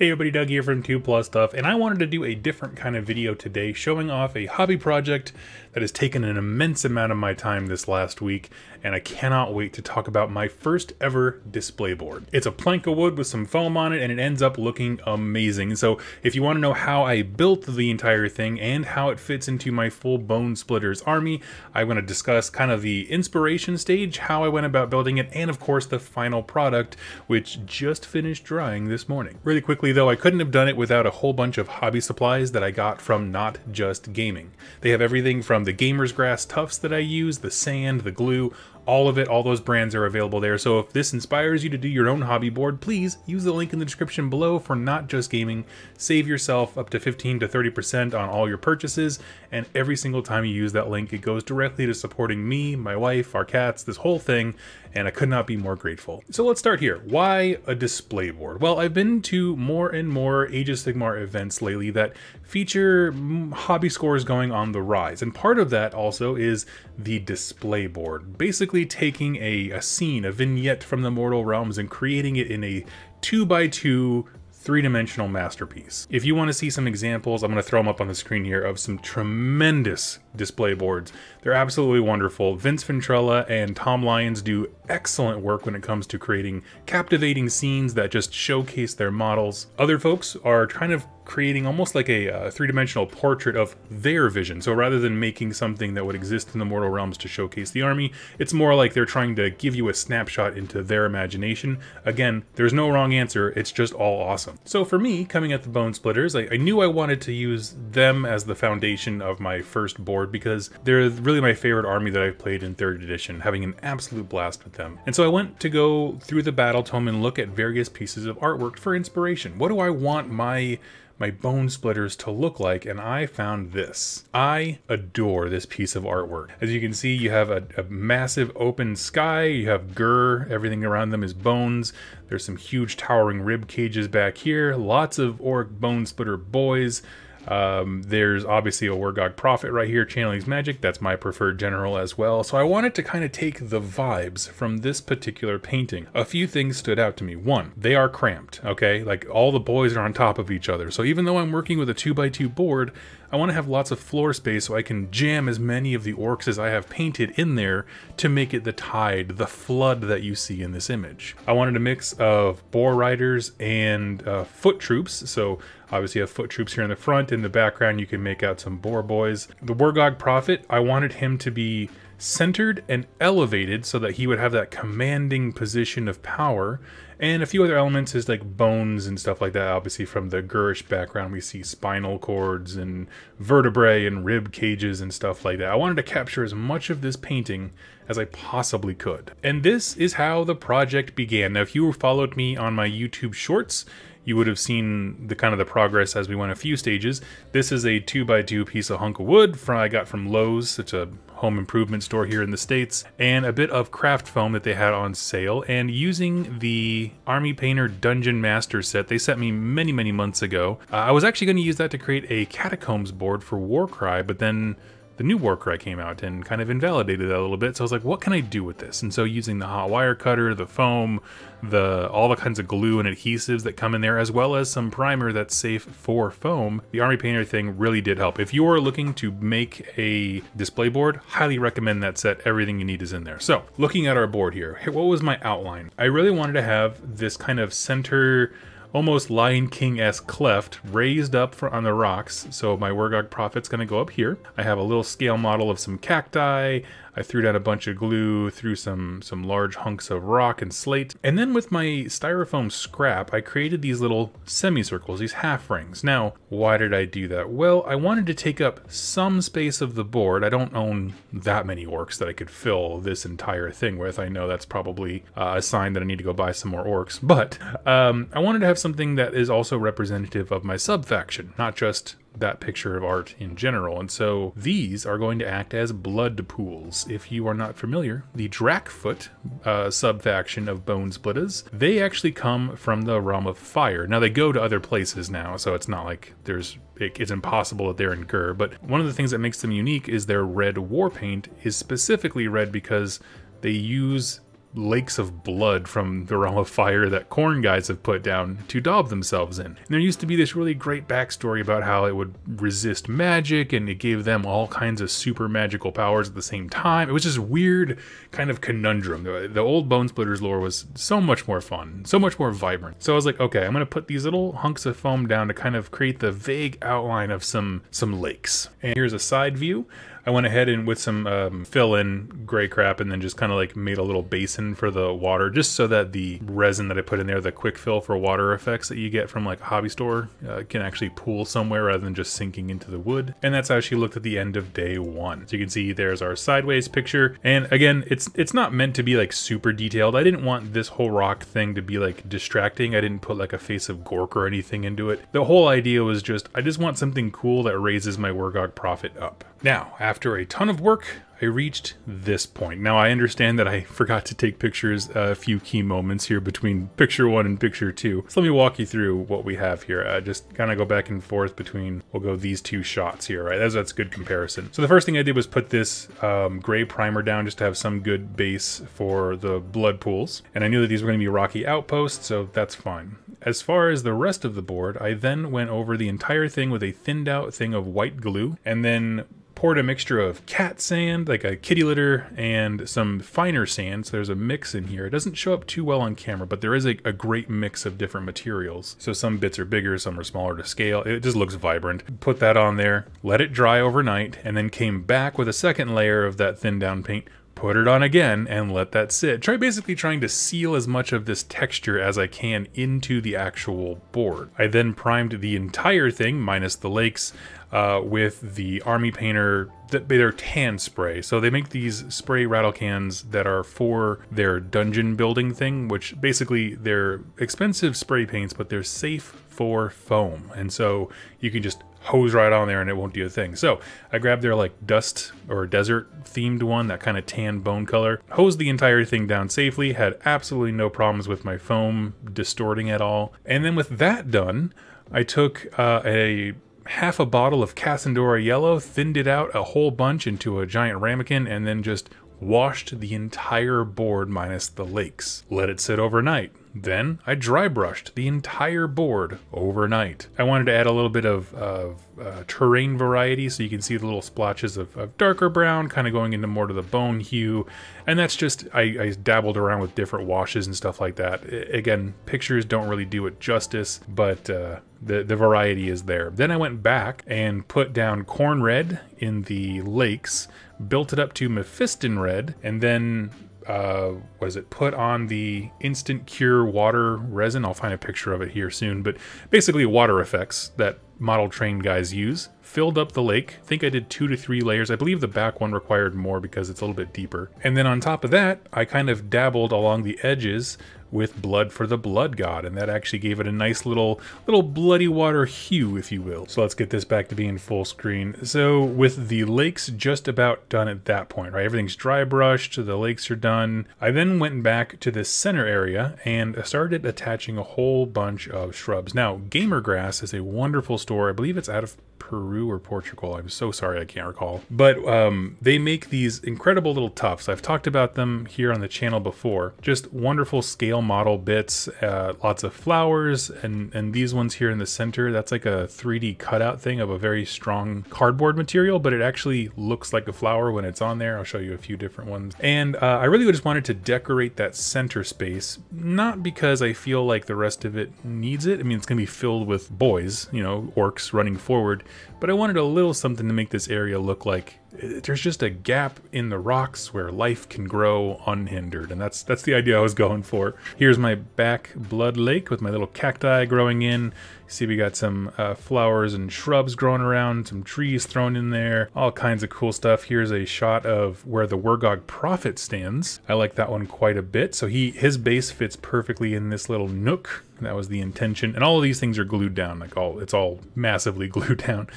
Hey everybody, Doug here from 2 Plus Tough, and I wanted to do a different kind of video today showing off a hobby project that has taken an immense amount of my time this last week, and I cannot wait to talk about my first ever display board. It's a plank of wood with some foam on it, and it ends up looking amazing. So if you want to know how I built the entire thing and how it fits into my full Bone Splitters army, I'm going to discuss kind of the inspiration stage, how I went about building it, and of course the final product, which just finished drying this morning. Really quickly though, I couldn't have done it without a whole bunch of hobby supplies that I got from Not Just Gaming. They have everything from the Gamer's Grass tufts that I use, the sand, the glue, all of it, all those brands are available there. So if this inspires you to do your own hobby board, please use the link in the description below for Not Just Gaming. Save yourself up to 15 to 30% on all your purchases, and every single time you use that link, it goes directly to supporting me, my wife, our cats, this whole thing, and I could not be more grateful. So let's start here. Why a display board? Well, I've been to more and more Age of Sigmar events lately that feature mm, hobby scores going on the rise, and part of that also is the display board. Basically taking a, a scene, a vignette from the Mortal Realms and creating it in a 2 by 2 three-dimensional masterpiece. If you want to see some examples, I'm going to throw them up on the screen here of some tremendous display boards. They're absolutely wonderful. Vince Venturella and Tom Lyons do excellent work when it comes to creating captivating scenes that just showcase their models. Other folks are kind of creating almost like a uh, three-dimensional portrait of their vision. So rather than making something that would exist in the Mortal Realms to showcase the army, it's more like they're trying to give you a snapshot into their imagination. Again, there's no wrong answer, it's just all awesome. So for me, coming at the Bone Splitters, I, I knew I wanted to use them as the foundation of my first board because they're really my favorite army that I've played in 3rd edition, having an absolute blast with them. And so I went to go through the battle tome and look at various pieces of artwork for inspiration. What do I want my my bone splitters to look like? And I found this. I adore this piece of artwork. As you can see you have a, a massive open sky, you have Ghur, everything around them is bones, there's some huge towering rib cages back here, lots of Orc bone splitter boys, um, there's obviously a Wurrgog Prophet right here, channeling magic. That's my preferred general as well. So I wanted to kind of take the vibes from this particular painting. A few things stood out to me. One, they are cramped, okay? Like all the boys are on top of each other. So even though I'm working with a 2x2 board, I want to have lots of floor space so I can jam as many of the orcs as I have painted in there to make it the tide, the flood that you see in this image. I wanted a mix of boar riders and uh, foot troops, so obviously you have foot troops here in the front. In the background you can make out some boar boys. The Wurrgog Prophet, I wanted him to be centered and elevated so that he would have that commanding position of power. And a few other elements is like bones and stuff like that. Obviously from the Ghurish background, we see spinal cords and vertebrae and rib cages and stuff like that. I wanted to capture as much of this painting as I possibly could. And this is how the project began. Now, if you followed me on my YouTube shorts, you would have seen the kind of the progress as we went a few stages. This is a 2x2 piece of hunk of wood from I got from Lowe's. It's a home improvement store here in the States, and a bit of craft foam that they had on sale. And using the Army Painter Dungeon Master set they sent me many, many months ago, uh, I was actually going to use that to create a Catacombs board for Warcry, but then the new Warcry came out and kind of invalidated that a little bit. So I was like, what can I do with this? And so using the hot wire cutter, the foam, the all the kinds of glue and adhesives that come in there, as well as some primer that's safe for foam, the Army Painter thing really did help. If you are looking to make a display board, highly recommend that set. Everything you need is in there. So looking at our board here, what was my outline? I really wanted to have this kind of center almost Lion King-esque cleft raised up for, on the rocks. So my Wurrgog Prophet's to go up here. I have a little scale model of some cacti. I threw down a bunch of glue, threw some, some large hunks of rock and slate. And then with my styrofoam scrap, I created these little semicircles, these half rings. Now, why did I do that? Well, I wanted to take up some space of the board. I don't own that many orcs that I could fill this entire thing with. I know that's probably uh, a sign that I need to go buy some more orcs, but um, I wanted to have something that is also representative of my sub-faction, not just that picture of art in general. And so these are going to act as blood pools. If you are not familiar, the Drakkfoot uh, sub-faction of Bone Splitters, they actually come from the realm of fire. Now they go to other places now, so it's not like there's it's impossible that they're in Ghur, but one of the things that makes them unique is their red war paint is specifically red because they use lakes of blood from the realm of fire that Khorne guys have put down to daub themselves in. And there used to be this really great backstory about how it would resist magic and it gave them all kinds of super magical powers at the same time. It was just weird kind of conundrum. The, the old Bone Splitters lore was so much more fun, so much more vibrant. So I was like, okay, I'm gonna put these little hunks of foam down to kind of create the vague outline of some some lakes. And here's a side view. I went ahead and with some um, fill in gray crap and then just kind of like made a little basin for the water just so that the resin that I put in there, the quick fill for water effects that you get from like a hobby store uh, can actually pool somewhere rather than just sinking into the wood. And that's how she looked at the end of day one. So you can see there's our sideways picture. And again, it's it's not meant to be like super detailed. I didn't want this whole rock thing to be like distracting. I didn't put like a face of Gork or anything into it. The whole idea was just, I just want something cool that raises my Wurrgog prophet up. Now, after a ton of work, I reached this point. Now, I understand that I forgot to take pictures uh, a few key moments here between picture one and picture two. So let me walk you through what we have here. Uh, just kind of go back and forth between, we'll go these two shots here, right? That's, that's good comparison. So the first thing I did was put this um, gray primer down just to have some good base for the blood pools. And I knew that these were going to be rocky outposts, so that's fine. As far as the rest of the board, I then went over the entire thing with a thinned out thing of white glue and then poured a mixture of cat sand, like a kitty litter, and some finer sand. So there's a mix in here. It doesn't show up too well on camera, but there is a, a, great mix of different materials. So some bits are bigger, some are smaller to scale. It just looks vibrant. Put that on there, let it dry overnight, and then came back with a second layer of that thin down paint, put it on again and let that sit. Try basically trying to seal as much of this texture as I can into the actual board. I then primed the entire thing, minus the lakes, uh, with the Army Painter, their tan spray. So they make these spray rattle cans that are for their dungeon building thing, which basically they're expensive spray paints, but they're safe for foam. And so you can just hose right on there and it won't do a thing. So I grabbed their like dust or desert themed one, that kind of tan bone color, hosed the entire thing down safely, had absolutely no problems with my foam distorting at all. And then with that done, I took uh, a half a bottle of Casandora Yellow, thinned it out a whole bunch into a giant ramekin, and then just washed the entire board minus the lakes. Let it sit overnight. Then I dry brushed the entire board overnight. I wanted to add a little bit of, of uh, terrain variety so you can see the little splotches of, of darker brown kind of going into more to the bone hue. And that's just, I, I dabbled around with different washes and stuff like that. I, again, pictures don't really do it justice, but uh, the, the variety is there. Then I went back and put down Khorne red in the lakes, built it up to Mephiston red, and then uh, was it put on the instant cure water resin? I'll find a picture of it here soon, but basically water effects that model train guys use. Filled up the lake. I think I did two to three layers. I believe the back one required more because it's a little bit deeper. And then on top of that, I kind of dabbled along the edges with blood for the blood god and that actually gave it a nice little little bloody water hue if you will. So let's get this back to being full screen. So with the lakes just about done at that point right? Everything's dry brushed the lakes are done. I then went back to the center area and started attaching a whole bunch of shrubs. Now gamer grass is a wonderful store. I believe it's out of Peru or Portugal. I'm so sorry, I can't recall. But um, they make these incredible little tufts. I've talked about them here on the channel before. Just wonderful scale model bits, uh, lots of flowers, and, and these ones here in the center, that's like a 3D cutout thing of a very strong cardboard material, but it actually looks like a flower when it's on there. I'll show you a few different ones. And uh, I really just wanted to decorate that center space, not because I feel like the rest of it needs it. I mean, it's going to be filled with boys, you know, orcs running forward, but I wanted a little something to make this area look like there's just a gap in the rocks where life can grow unhindered and that's that's the idea I was going for. Here's my back blood lake with my little cacti growing in. See we got some uh, flowers and shrubs growing around, some trees thrown in there, all kinds of cool stuff. Here's a shot of where the Wurrgog Prophet stands. I like that one quite a bit. So he his base fits perfectly in this little nook that was the intention. And all of these things are glued down, like all it's all massively glued down.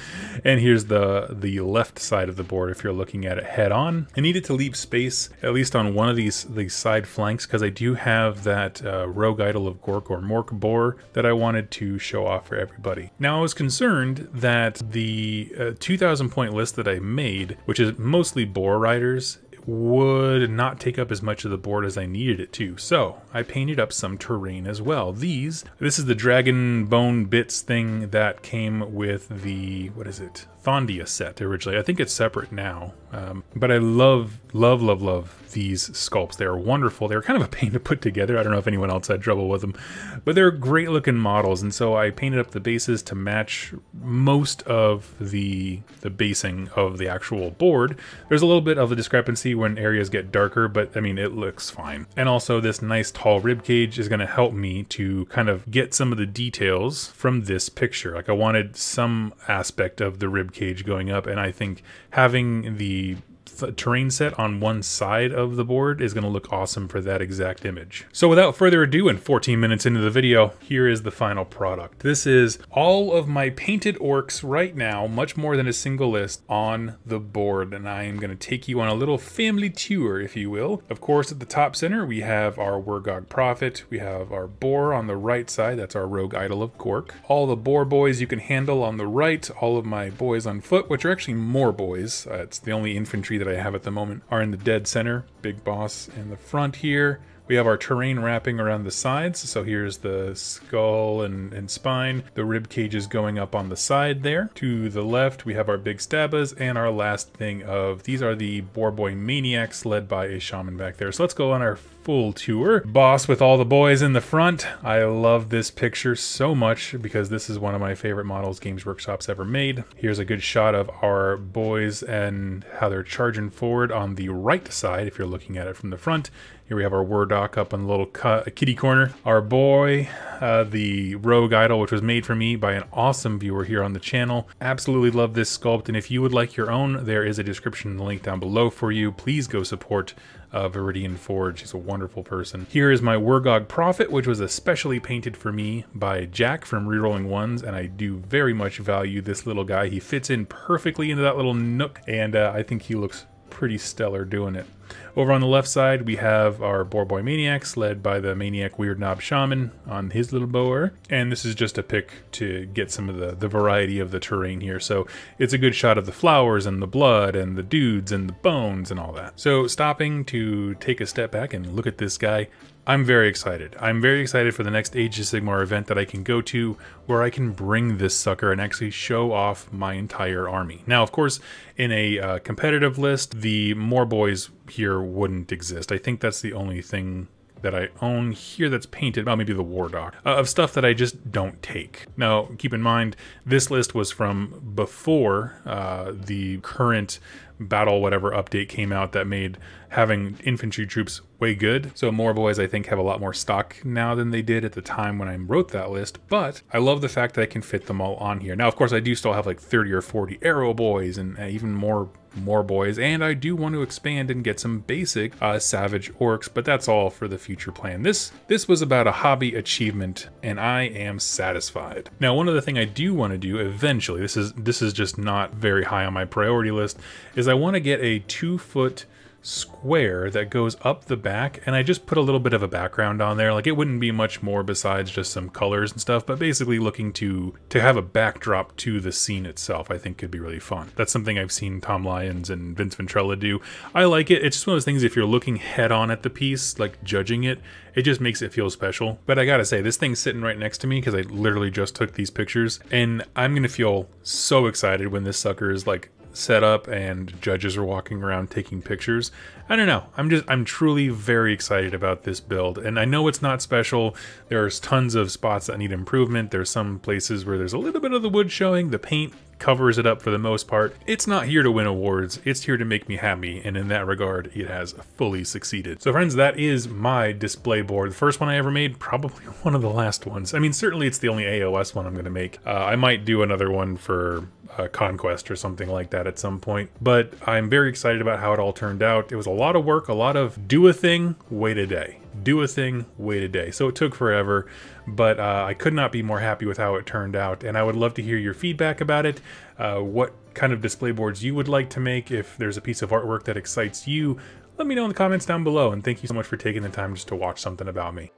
And here's the the left side of the board if you're looking at it head on. I needed to leave space at least on one of these these side flanks because I do have that uh, rogue idol of Gork or Mork boar that I wanted to show off for everybody. Now I was concerned that the uh, 2000 point list that I made, which is mostly boar riders, would not take up as much of the board as I needed it to. So I painted up some terrain as well. These, this is the dragon bone bits thing that came with the, what is it? Thondia set originally. I think it's separate now. Um, but I love, love, love, love these sculpts. They're wonderful. They're kind of a pain to put together. I don't know if anyone else had trouble with them, but they're great looking models. And so I painted up the bases to match most of the, the basing of the actual board. There's a little bit of a discrepancy when areas get darker, but I mean, it looks fine. And also this nice tall rib cage is going to help me to kind of get some of the details from this picture. Like I wanted some aspect of the rib cage going up, and I think having the terrain set on one side of the board is going to look awesome for that exact image. So without further ado, and 14 minutes into the video, here is the final product. This is all of my painted orcs right now, much more than a single list, on the board. And I am going to take you on a little family tour, if you will. Of course, at the top center, we have our Wurrgog Prophet. We have our boar on the right side. That's our rogue idol of Gork. All the boar boys you can handle on the right. All of my boys on foot, which are actually Morboys. Uh, it's the only infantry that I have at the moment are in the dead center. Big boss in the front here. We have our terrain wrapping around the sides. So here's the skull and, and spine. The rib cage is going up on the side there. To the left, we have our big Stabbas and our last thing of these are the Boar Boy Maniacs led by a shaman back there. So let's go on our full tour. Boss with all the boys in the front. I love this picture so much because this is one of my favorite models Games Workshop's ever made. Here's a good shot of our boys and how they're charging forward on the right side if you're looking at it from the front. Here we have our Wurrgog up in the little kitty corner. Our boy, uh, the Rogue Idol, which was made for me by an awesome viewer here on the channel. Absolutely love this sculpt, and if you would like your own, there is a description link down below for you. Please go support uh, Viridian Forge. He's a wonderful person. Here is my Wurrgog Prophet, which was especially painted for me by Jack from Rerolling Ones, and I do very much value this little guy. He fits in perfectly into that little nook, and uh, I think he looks pretty stellar doing it. Over on the left side, we have our Boar Boy Maniacs, led by the Maniac Weirdnob Shaman on his little boar. And this is just a pick to get some of the, the variety of the terrain here. So it's a good shot of the flowers and the blood and the dudes and the bones and all that. So stopping to take a step back and look at this guy, I'm very excited. I'm very excited for the next Age of Sigmar event that I can go to where I can bring this sucker and actually show off my entire army. Now, of course, in a uh, competitive list, the Morboys here wouldn't exist. I think that's the only thing that I own here that's painted, well, maybe the Wardokk, uh, of stuff that I just don't take. Now, keep in mind, this list was from before uh, the current battle whatever update came out that made having infantry troops way good. So Morboys I think have a lot more stock now than they did at the time when I wrote that list, but I love the fact that I can fit them all on here. Now of course I do still have like 30 or 40 Arrowboys and uh, even more Morboys, and I do want to expand and get some basic uh, Savage Orcs, but that's all for the future plan. This this was about a hobby achievement, and I am satisfied. Now, one other thing I do want to do eventually, this is this is just not very high on my priority list, is I want to get a two foot square that goes up the back and I just put a little bit of a background on there. Like it wouldn't be much more besides just some colors and stuff but basically looking to to have a backdrop to the scene itself I think could be really fun. That's something I've seen Tom Lyons and Vince Venturella do. I like it. It's just one of those things if you're looking head on at the piece like judging it it just makes it feel special. But I gotta say this thing's sitting right next to me because I literally just took these pictures and I'm gonna feel so excited when this sucker is like set up and judges are walking around taking pictures. I don't know. I'm just I'm truly very excited about this build. And I know it's not special. There's tons of spots that need improvement. There's some places where there's a little bit of the wood showing. The paint covers it up for the most part. It's not here to win awards, it's here to make me happy, and in that regard, it has fully succeeded. So friends, that is my display board. The first one I ever made, probably one of the last ones. I mean, certainly it's the only AOS one I'm going to make. Uh, I might do another one for uh, Conquest or something like that at some point. But I'm very excited about how it all turned out. It was a lot of work, a lot of do a thing, wait a day. Do a thing, wait a day. So it took forever, but uh, I could not be more happy with how it turned out. And I would love to hear your feedback about it. Uh, what kind of display boards you would like to make if there's a piece of artwork that excites you let me know in the comments down below and thank you so much for taking the time just to watch something about me